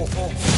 ほほ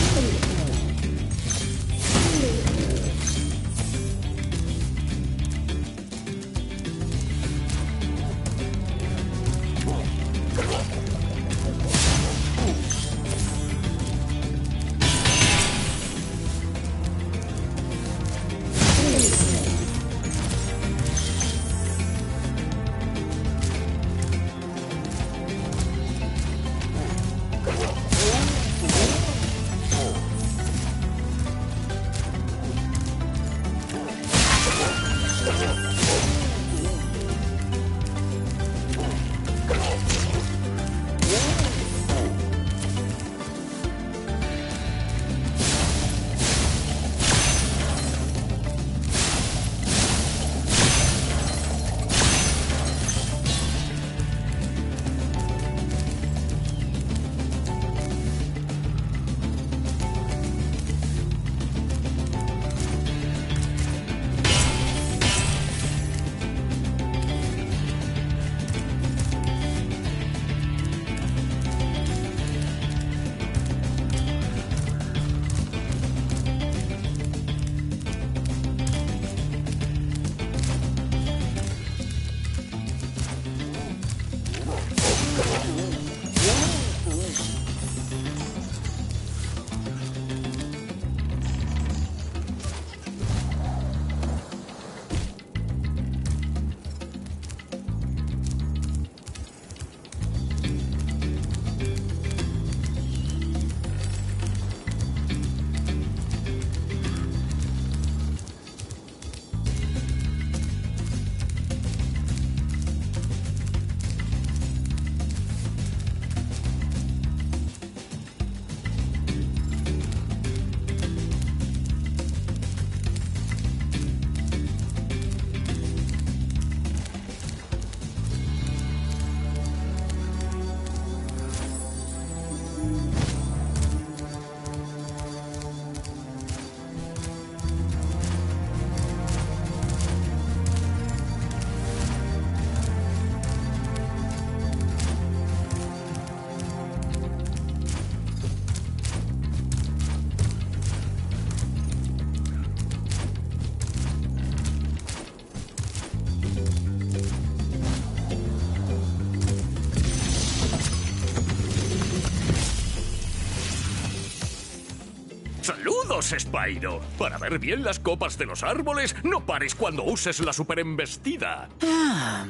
¡Saludos, Spyro! Para ver bien las copas de los árboles, no pares cuando uses la superembestida. Ah,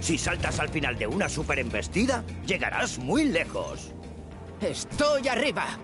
Si saltas al final de una super embestida, llegarás muy lejos. Estoy arriba.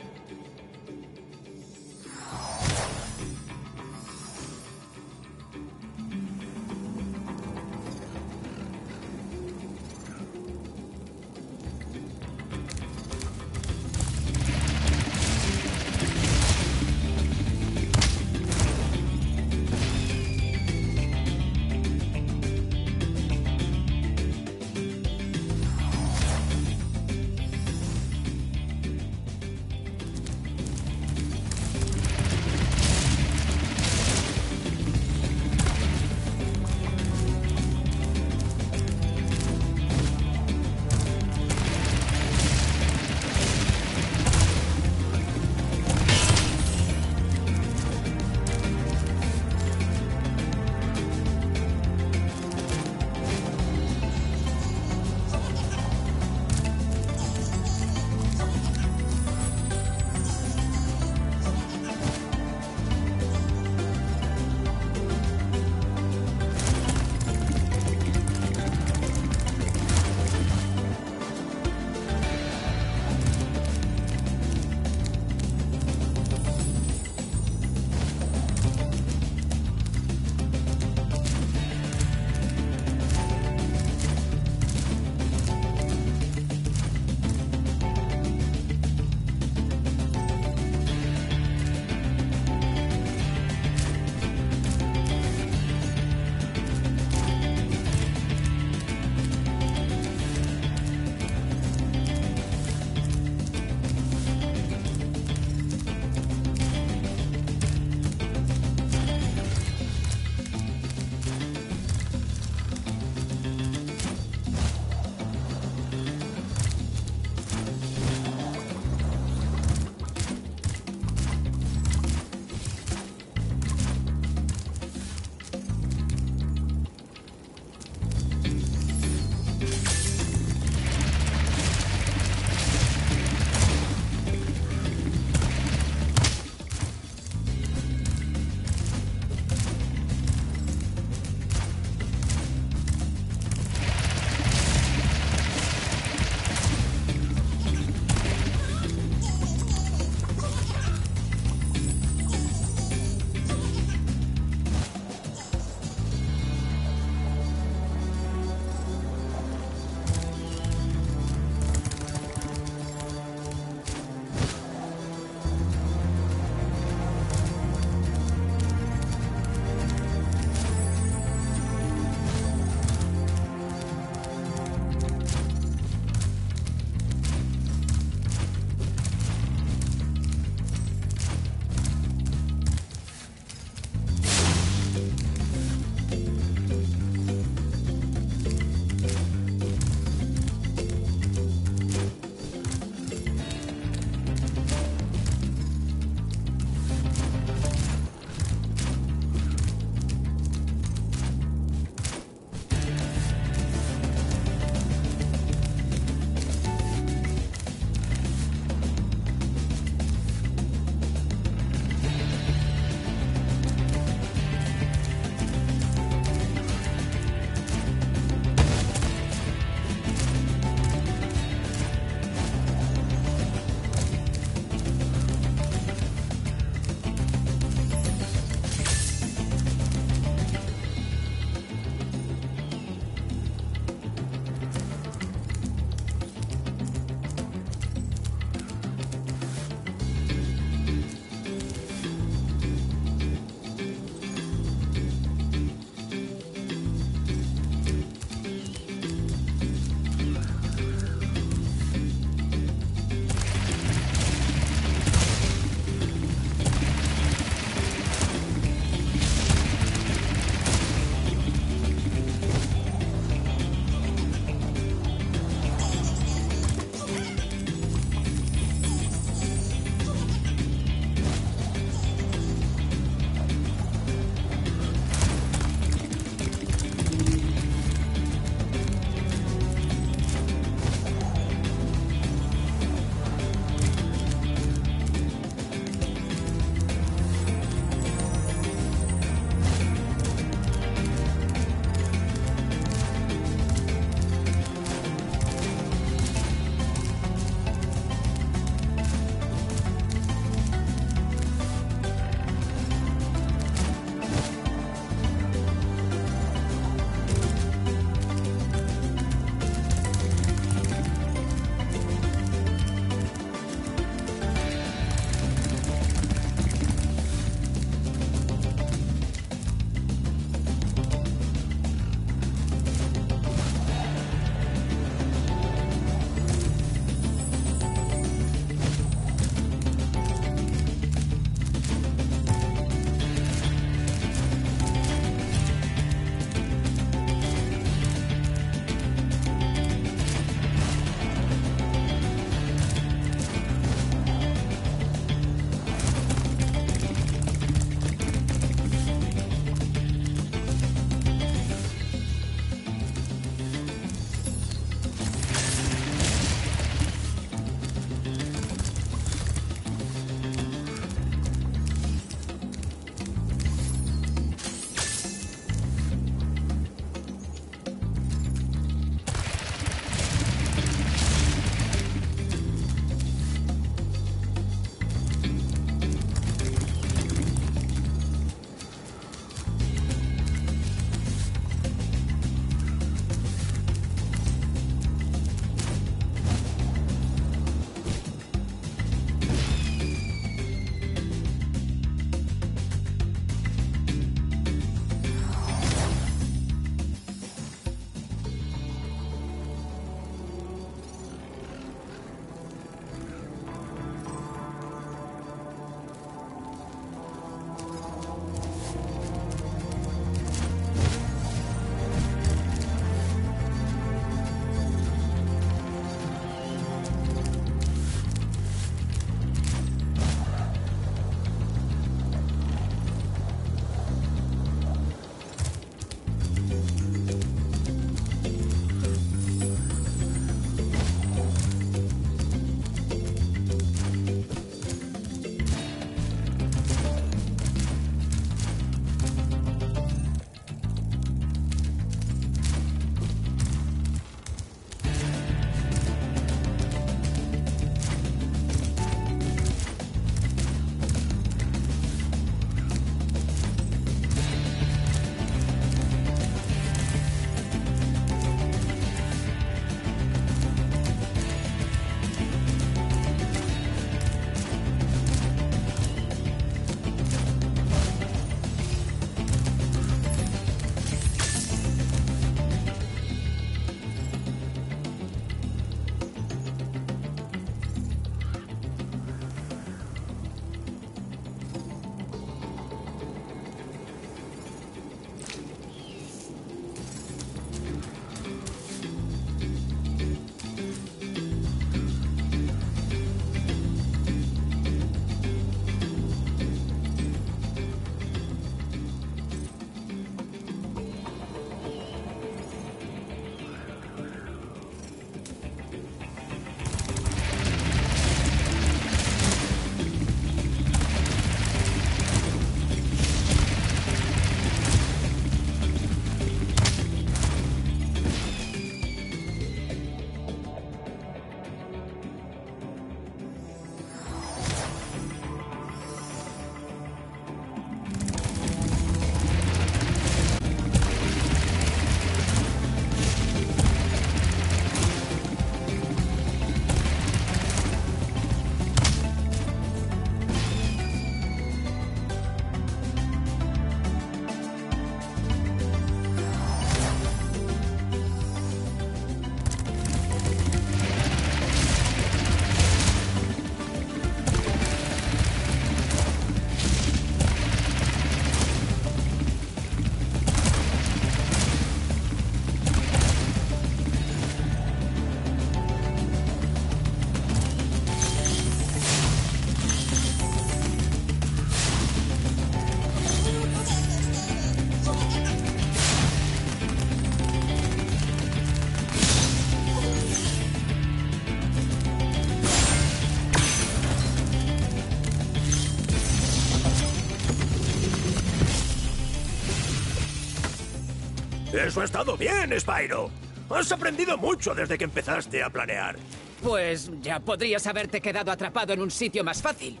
Eso ha estado bien, Spyro. Has aprendido mucho desde que empezaste a planear. Pues ya podrías haberte quedado atrapado en un sitio más fácil.